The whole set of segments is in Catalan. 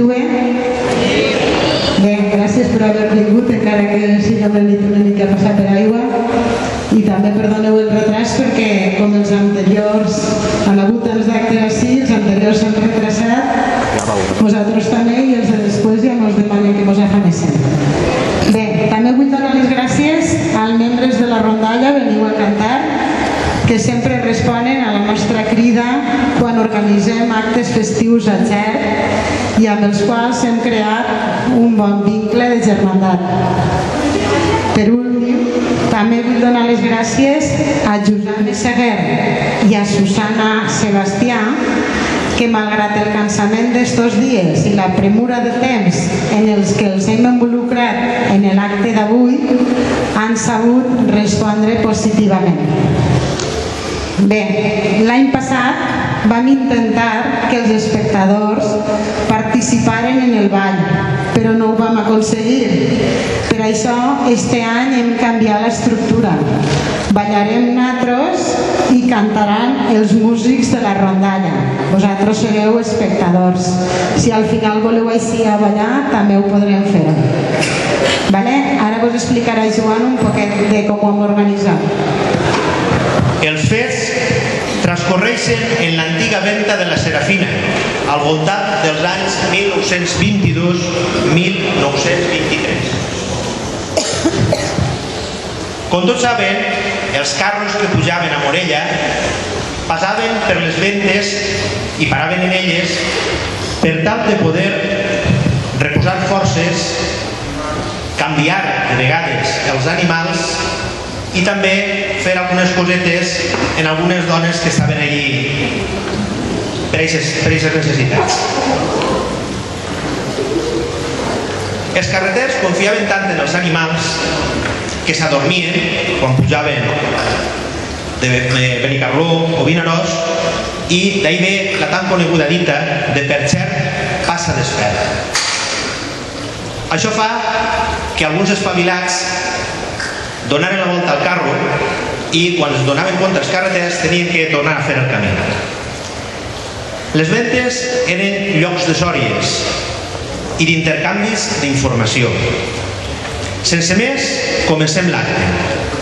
Bé, Bé, gràcies per haver vingut, encara que que m'he dit una mica passar per aigua. I també perdoneu el retras perquè, com els anteriors, han hagut els d'actes així, els anteriors s'han retrasat, vosaltres també, i els de després ja mos demanen que mos afanessin. Bé, també vull donar les gràcies als membres de la rondalla, veniu a cantar, que sempre responen a la nostra crida organitzem actes festius a Xert i amb els quals hem creat un bon vincle de germandat. Per últim, també vull donar les gràcies a Josep Seguer i a Susana Sebastià que malgrat el cansament d'estos dies i la premura de temps en els que els hem involucrat en l'acte d'avui han sabut respondre positivament. Bé, l'any passat vam intentar que els espectadors participaren en el ball, però no ho vam aconseguir. Per això, este any hem canviat l'estructura. Ballarem natros i cantaran els músics de la rondalla. Vosaltres sereu espectadors. Si al final voleu així a ballar, també ho podrem fer. Vale? Ara vos explicarà Joan un poquet de com ho hem organitzat. Els fets transcorreixen en l'antiga venta de la Serafina, al voltant dels anys 1922-1923. Com tots saben, els carros que pujaven a Morella passaven per les ventes i paraven en elles per tal de poder reposar forces, canviar de vegades els animals i també fer algunes cosetes en algunes dones que estaven allí per aquestes necessitats. Els carreters confiaven tant en els animals que s'adormien quan pujaven de Benicarló o Vinaròs i d'ahir ve la tan coneguda dita de per cert passa despert. Això fa que alguns espavilats donaren la volta al carro i quan es donaven compte els carreters tenien que tornar a fer el camí. Les ventes eren llocs de sòries i d'intercanvis d'informació. Sense més, comencem l'acte.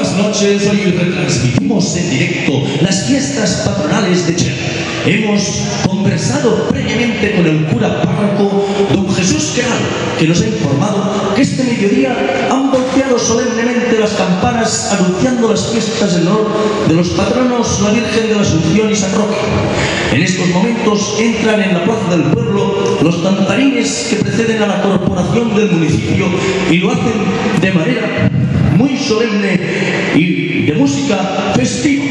Hoy retransmitimos en directo las fiestas patronales de Cher. Hemos conversado previamente con el cura párroco don Jesús Queral, que nos ha informado que este mediodía han solemnemente las campanas anunciando las fiestas en honor de los patronos la Virgen de la Asunción y San Roque. En estos momentos entran en la plaza del pueblo los tantarines que preceden a la corporación del municipio y lo hacen de manera muy solemne y de música festiva.